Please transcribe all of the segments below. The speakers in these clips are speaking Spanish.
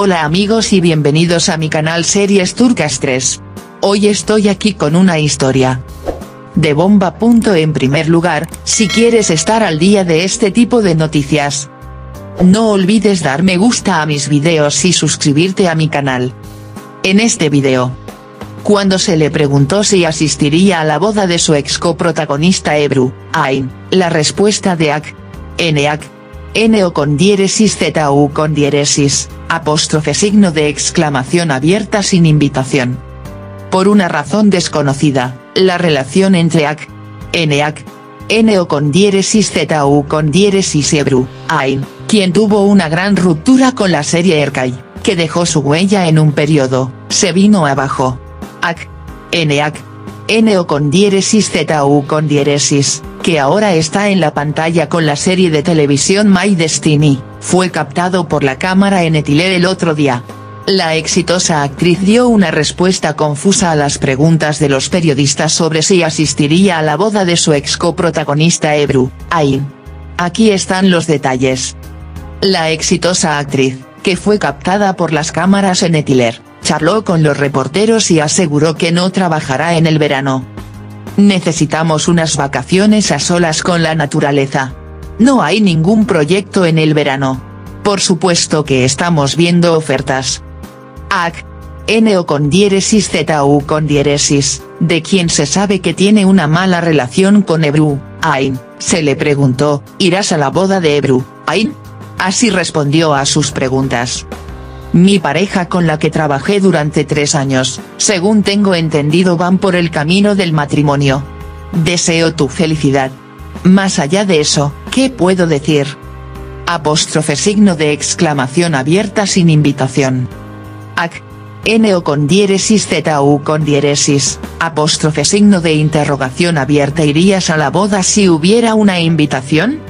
Hola amigos y bienvenidos a mi canal Series Turcas 3. Hoy estoy aquí con una historia de bomba. En primer lugar, si quieres estar al día de este tipo de noticias, no olvides dar me gusta a mis videos y suscribirte a mi canal. En este video, cuando se le preguntó si asistiría a la boda de su ex coprotagonista Ebru, Ain, la respuesta de Ak, Nak, N con diéresis Z U con diéresis, apóstrofe signo de exclamación abierta sin invitación. Por una razón desconocida, la relación entre Ak, Nak, N con diéresis Z U con diéresis Ebru, Ain, quien tuvo una gran ruptura con la serie Erkai, que dejó su huella en un periodo, se vino abajo. Ak, Nak, N con diéresis Z U con diéresis, que ahora está en la pantalla con la serie de televisión My Destiny, fue captado por la cámara en Etile el otro día. La exitosa actriz dio una respuesta confusa a las preguntas de los periodistas sobre si asistiría a la boda de su ex coprotagonista Ebru, Ain. Aquí están los detalles. La exitosa actriz, que fue captada por las cámaras en Etiler, charló con los reporteros y aseguró que no trabajará en el verano. Necesitamos unas vacaciones a solas con la naturaleza. No hay ningún proyecto en el verano. Por supuesto que estamos viendo ofertas. AC. N o con diéresis Z con diéresis, de quien se sabe que tiene una mala relación con Ebru, Ain, se le preguntó, ¿irás a la boda de Ebru, Ain? Así respondió a sus preguntas. Mi pareja con la que trabajé durante tres años, según tengo entendido van por el camino del matrimonio. Deseo tu felicidad. Más allá de eso, ¿qué puedo decir? Apóstrofe signo de exclamación abierta sin invitación. Ac. N o con diéresis Z U con diéresis, apóstrofe signo de interrogación abierta ¿Irías a la boda si hubiera una invitación?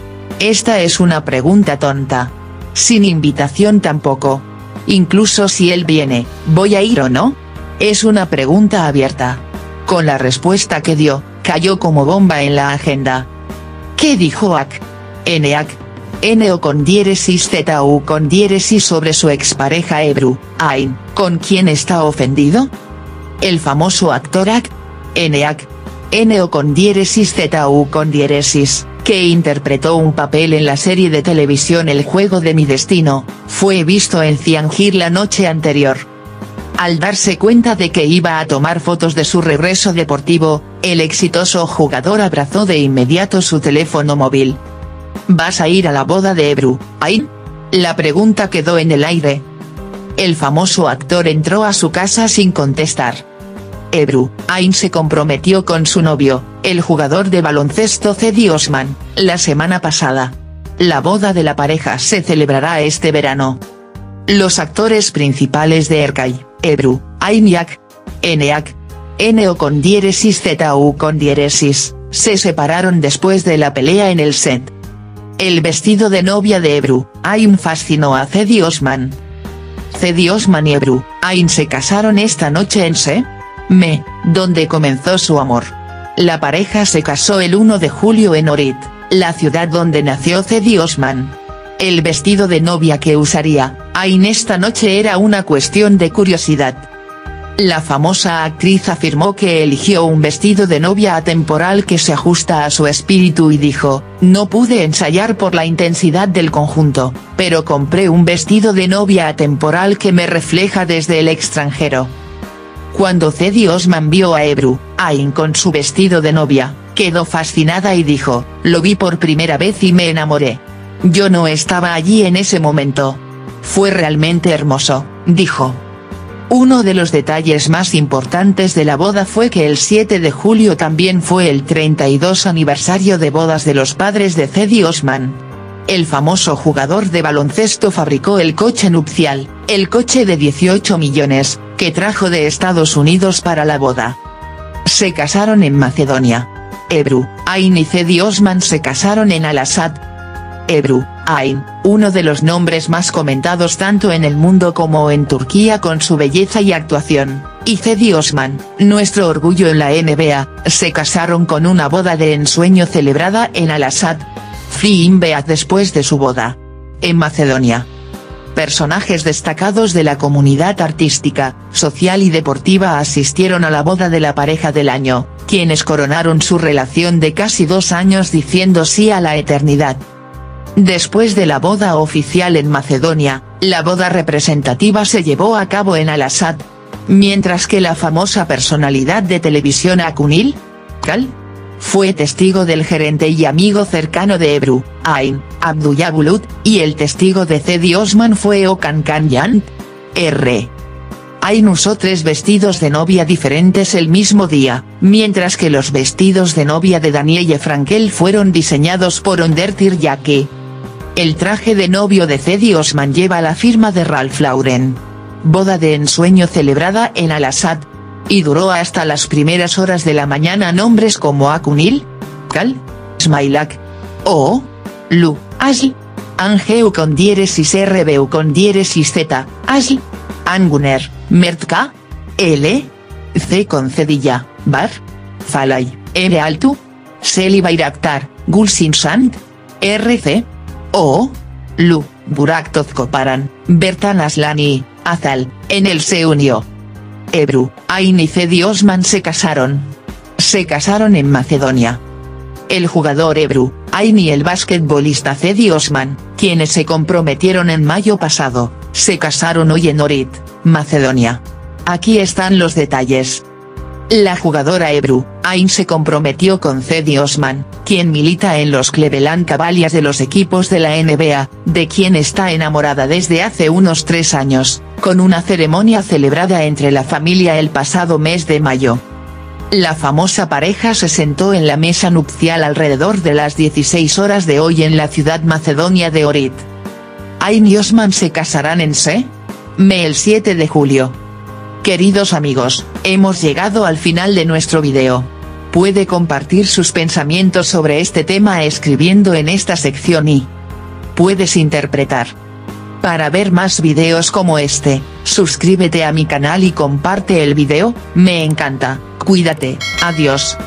Esta es una pregunta tonta. Sin invitación tampoco incluso si él viene, ¿voy a ir o no? Es una pregunta abierta. Con la respuesta que dio, cayó como bomba en la agenda. ¿Qué dijo Ak? N o con diéresis Z U con diéresis sobre su expareja Ebru, Ain, ¿con quién está ofendido? El famoso actor Ak. Nak. N o con diéresis Z U con diéresis, que interpretó un papel en la serie de televisión El juego de mi destino, fue visto en Ciangir la noche anterior. Al darse cuenta de que iba a tomar fotos de su regreso deportivo, el exitoso jugador abrazó de inmediato su teléfono móvil. ¿Vas a ir a la boda de Ebru, Ain? La pregunta quedó en el aire. El famoso actor entró a su casa sin contestar. Ebru, Ain se comprometió con su novio, el jugador de baloncesto Cedi Osman, la semana pasada. La boda de la pareja se celebrará este verano. Los actores principales de Erkai, Ebru, Ain Yak, Eneak, N o con diéresis Z U con diéresis, se separaron después de la pelea en el set. El vestido de novia de Ebru, Ain fascinó a Cedi Osman. Cedi Osman y Ebru, Ain se casaron esta noche en Se. Me, donde comenzó su amor. La pareja se casó el 1 de julio en Orit, la ciudad donde nació Cedi Osman. El vestido de novia que usaría, Ain esta noche era una cuestión de curiosidad. La famosa actriz afirmó que eligió un vestido de novia atemporal que se ajusta a su espíritu y dijo, no pude ensayar por la intensidad del conjunto, pero compré un vestido de novia atemporal que me refleja desde el extranjero. Cuando Cedi Osman vio a Ebru, Ain con su vestido de novia, quedó fascinada y dijo, lo vi por primera vez y me enamoré. Yo no estaba allí en ese momento. Fue realmente hermoso, dijo. Uno de los detalles más importantes de la boda fue que el 7 de julio también fue el 32 aniversario de bodas de los padres de Cedi Osman. El famoso jugador de baloncesto fabricó el coche nupcial, el coche de 18 millones, que trajo de Estados Unidos para la boda. Se casaron en Macedonia. Ebru, Ain y Cedi Osman se casaron en Al-Assad. Ebru, Ain, uno de los nombres más comentados tanto en el mundo como en Turquía con su belleza y actuación, y Cedi Osman, nuestro orgullo en la NBA, se casaron con una boda de ensueño celebrada en Al-Assad. Fin Beat después de su boda. En Macedonia. Personajes destacados de la comunidad artística, social y deportiva asistieron a la boda de la pareja del año, quienes coronaron su relación de casi dos años diciendo sí a la eternidad. Después de la boda oficial en Macedonia, la boda representativa se llevó a cabo en Al-Assad. Mientras que la famosa personalidad de televisión Akunil, Kal, fue testigo del gerente y amigo cercano de Ebru, Ain, Abdullabulut, y el testigo de Cedi Osman fue Okan Kanyan. R. Ain usó tres vestidos de novia diferentes el mismo día, mientras que los vestidos de novia de Danielle Frankel fueron diseñados por Ondertir Yaki. El traje de novio de Cedi Osman lleva la firma de Ralph Lauren. Boda de ensueño celebrada en Al-Assad, y duró hasta las primeras horas de la mañana nombres como Akunil, Kal, Smailak, O, Lu, Asl, Angeu con diéresis RBU con diéresis Z, Asl, Anguner, Mertka, L, C con cedilla, Bar, Falay, R altu, Seli Bayraktar, Gulsin Sant, RC, O, Lu, Burak Tozkoparan, Bertan Aslani, Azal, en el se unió. Ebru, Ain y Cedi Osman se casaron. Se casaron en Macedonia. El jugador Ebru, Ain y el basquetbolista Cedi Osman, quienes se comprometieron en mayo pasado, se casaron hoy en Orit, Macedonia. Aquí están los detalles. La jugadora Ebru, Ain se comprometió con Cedi Osman, quien milita en los Cleveland Cavaliers de los equipos de la NBA, de quien está enamorada desde hace unos tres años, con una ceremonia celebrada entre la familia el pasado mes de mayo. La famosa pareja se sentó en la mesa nupcial alrededor de las 16 horas de hoy en la ciudad macedonia de Orit. Ain y Osman se casarán en Se? Me el 7 de julio. Queridos amigos, hemos llegado al final de nuestro video. Puede compartir sus pensamientos sobre este tema escribiendo en esta sección y puedes interpretar. Para ver más videos como este, suscríbete a mi canal y comparte el video, me encanta, cuídate, adiós.